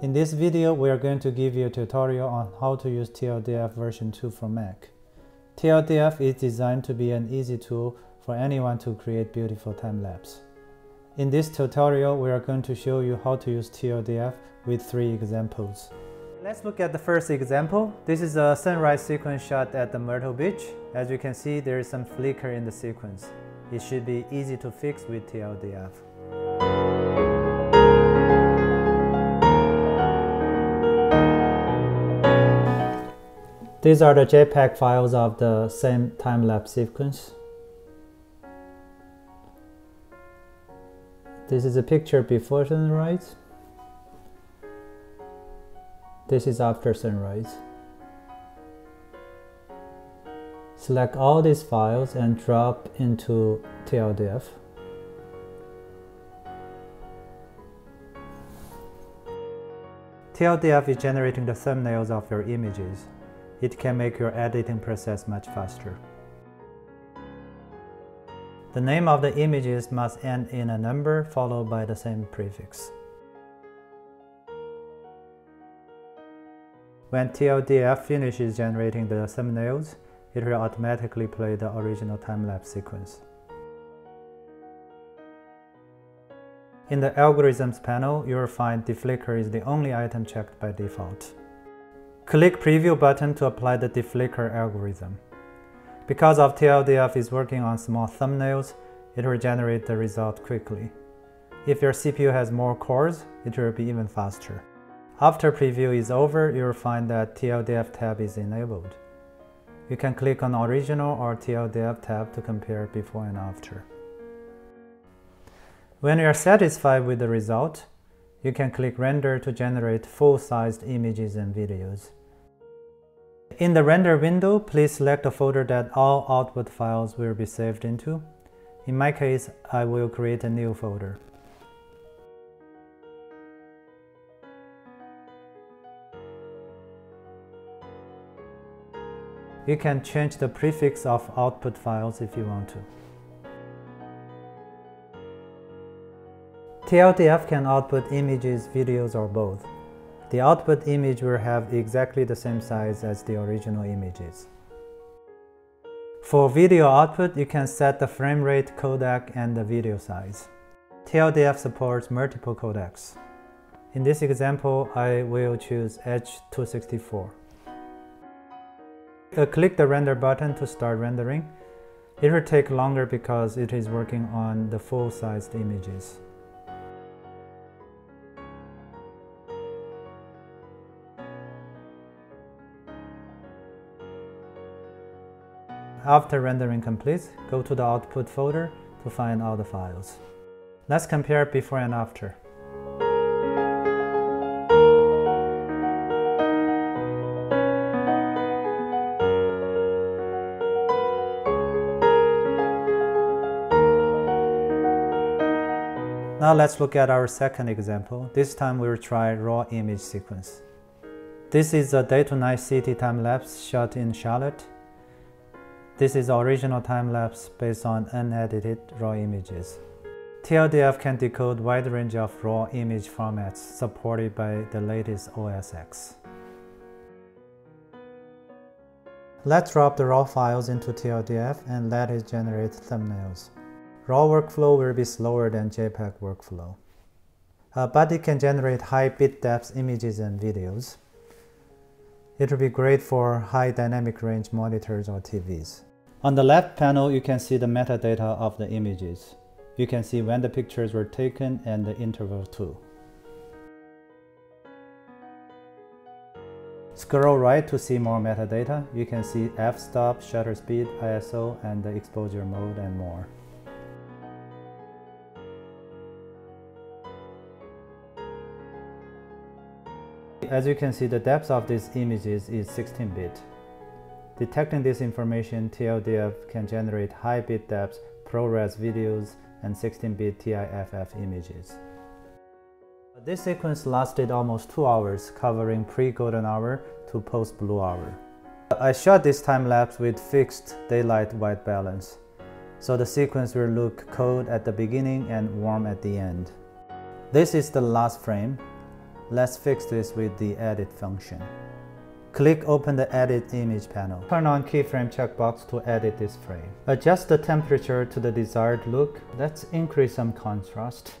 In this video, we are going to give you a tutorial on how to use TLDF version 2 for Mac. TLDF is designed to be an easy tool for anyone to create beautiful time-lapse. In this tutorial, we are going to show you how to use TLDF with three examples. Let's look at the first example. This is a sunrise sequence shot at the Myrtle Beach. As you can see, there is some flicker in the sequence. It should be easy to fix with TLDF. These are the JPEG files of the same time-lapse sequence. This is a picture before sunrise. This is after sunrise. Select all these files and drop into TLDF. TLDF is generating the thumbnails of your images. It can make your editing process much faster. The name of the images must end in a number followed by the same prefix. When TLDF finishes generating the thumbnails, it will automatically play the original time-lapse sequence. In the Algorithms panel, you will find deflicker is the only item checked by default. Click Preview button to apply the deflicker algorithm. Because of TLDF is working on small thumbnails, it will generate the result quickly. If your CPU has more cores, it will be even faster. After preview is over, you will find that TLDF tab is enabled. You can click on Original or TLDF tab to compare before and after. When you are satisfied with the result, you can click Render to generate full-sized images and videos. In the render window, please select a folder that all output files will be saved into. In my case, I will create a new folder. You can change the prefix of output files if you want to. TLDF can output images, videos, or both. The output image will have exactly the same size as the original images. For video output, you can set the frame rate, codec, and the video size. TLDF supports multiple codecs. In this example, I will choose H264. Uh, click the render button to start rendering. It will take longer because it is working on the full-sized images. After rendering complete, go to the output folder to find all the files. Let's compare before and after. Now let's look at our second example. This time we'll try raw image sequence. This is a day to night city time lapse shot in Charlotte. This is original time lapse based on unedited raw images. TLDF can decode wide range of raw image formats supported by the latest OS X. Let's drop the raw files into TLDF and let it generate thumbnails. Raw workflow will be slower than JPEG workflow. Uh, but it can generate high bit depth images and videos. It will be great for high dynamic range monitors or TVs. On the left panel, you can see the metadata of the images. You can see when the pictures were taken and the interval too. Scroll right to see more metadata. You can see f-stop, shutter speed, ISO, and the exposure mode and more. As you can see, the depth of these images is 16-bit. Detecting this information, TLDF can generate high bit depth ProRes videos and 16-bit TIFF images. This sequence lasted almost 2 hours, covering pre-golden hour to post-blue hour. I shot this time lapse with fixed daylight white balance, so the sequence will look cold at the beginning and warm at the end. This is the last frame, Let's fix this with the Edit function. Click Open the Edit Image panel. Turn on Keyframe checkbox to edit this frame. Adjust the temperature to the desired look. Let's increase some contrast.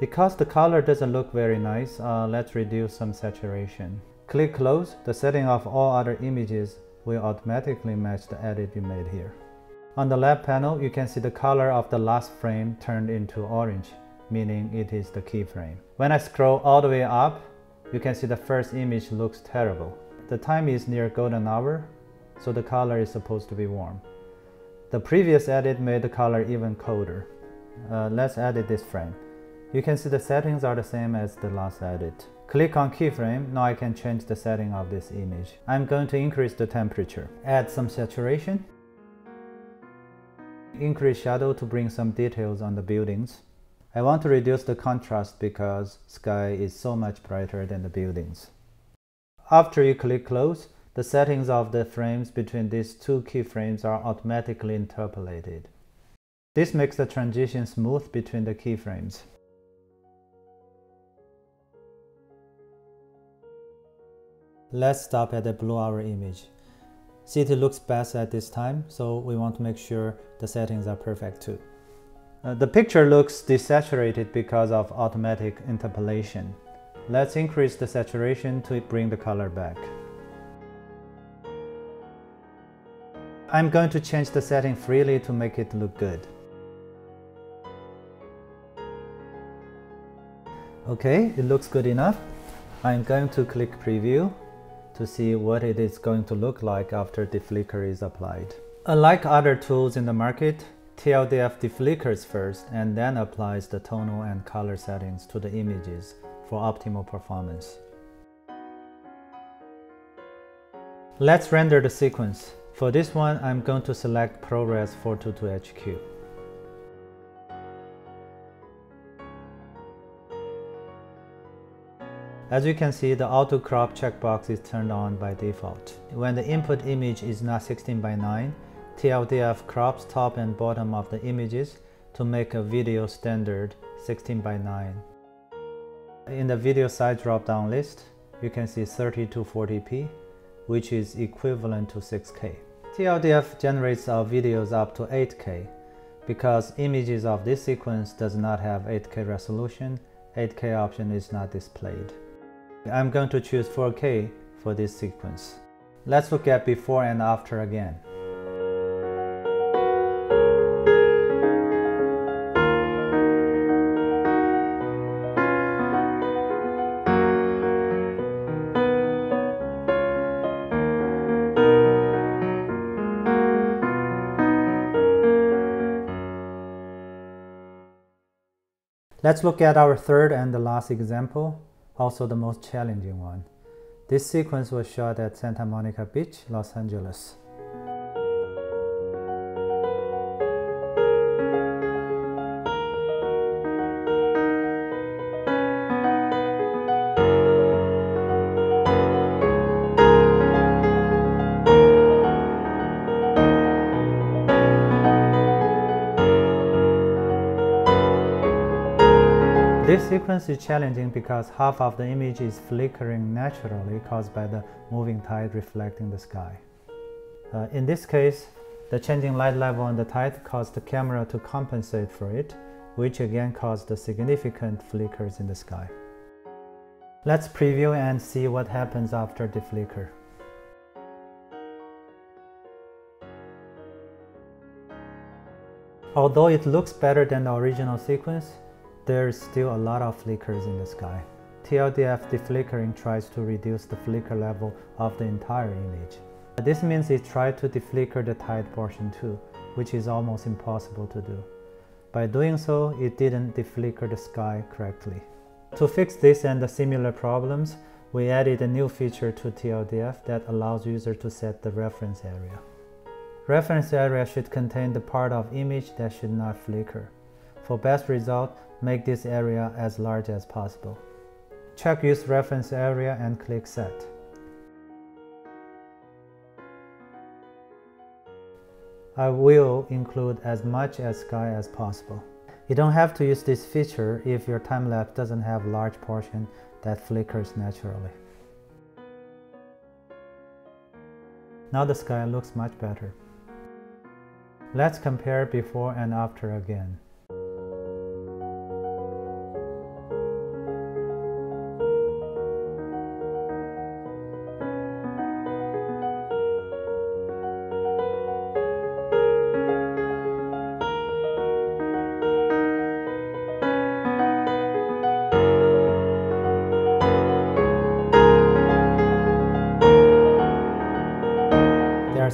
Because the color doesn't look very nice, uh, let's reduce some saturation. Click Close. The setting of all other images will automatically match the edit you made here. On the left panel, you can see the color of the last frame turned into orange, meaning it is the keyframe. When I scroll all the way up, you can see the first image looks terrible. The time is near golden hour, so the color is supposed to be warm. The previous edit made the color even colder. Uh, let's edit this frame. You can see the settings are the same as the last edit. Click on keyframe, now I can change the setting of this image. I'm going to increase the temperature. Add some saturation. Increase shadow to bring some details on the buildings. I want to reduce the contrast because sky is so much brighter than the buildings. After you click close, the settings of the frames between these two keyframes are automatically interpolated. This makes the transition smooth between the keyframes. Let's stop at the blue hour image. City looks best at this time, so we want to make sure the settings are perfect too. Uh, the picture looks desaturated because of automatic interpolation. Let's increase the saturation to bring the color back. I'm going to change the setting freely to make it look good. Okay, it looks good enough. I'm going to click preview to see what it is going to look like after deflicker is applied. Unlike other tools in the market, TLDF deflickers first and then applies the tonal and color settings to the images for optimal performance. Let's render the sequence. For this one, I'm going to select ProRes 422HQ. As you can see, the auto crop checkbox is turned on by default. When the input image is not 16 by 9, TLDF crops top and bottom of the images to make a video standard 16 by 9. In the video size drop-down list, you can see 30 to 40p, which is equivalent to 6K. TLDF generates our videos up to 8K. Because images of this sequence does not have 8K resolution, 8K option is not displayed. I'm going to choose 4K for this sequence. Let's look at before and after again. Let's look at our third and the last example also the most challenging one. This sequence was shot at Santa Monica Beach, Los Angeles. Sequence is challenging because half of the image is flickering naturally caused by the moving tide reflecting the sky. Uh, in this case, the changing light level on the tide caused the camera to compensate for it, which again caused the significant flickers in the sky. Let's preview and see what happens after deflicker. Although it looks better than the original sequence, there's still a lot of flickers in the sky. TLDF deflickering tries to reduce the flicker level of the entire image. This means it tried to deflicker the tide portion too, which is almost impossible to do. By doing so, it didn't deflicker the sky correctly. To fix this and the similar problems, we added a new feature to TLDF that allows users to set the reference area. Reference area should contain the part of image that should not flicker. For best result, make this area as large as possible. Check use reference area and click set. I will include as much as sky as possible. You don't have to use this feature if your time-lapse doesn't have large portion that flickers naturally. Now the sky looks much better. Let's compare before and after again.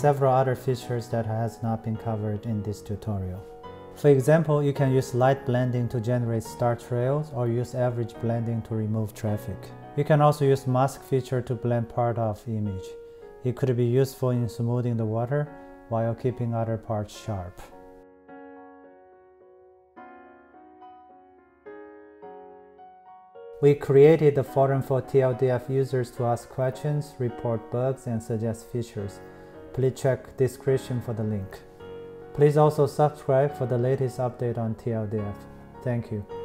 Several other features that has not been covered in this tutorial. For example, you can use light blending to generate star trails or use average blending to remove traffic. You can also use mask feature to blend part of image. It could be useful in smoothing the water while keeping other parts sharp. We created a forum for TLDF users to ask questions, report bugs, and suggest features. Please check description for the link. Please also subscribe for the latest update on TLDF. Thank you.